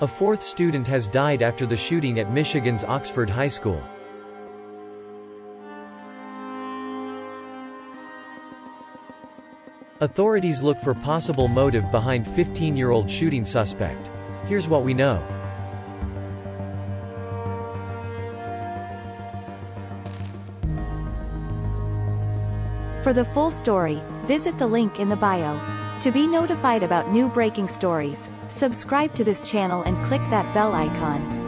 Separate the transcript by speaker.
Speaker 1: A fourth student has died after the shooting at Michigan's Oxford High School. Authorities look for possible motive behind 15-year-old shooting suspect. Here's what we know.
Speaker 2: For the full story, visit the link in the bio. To be notified about new breaking stories, subscribe to this channel and click that bell icon.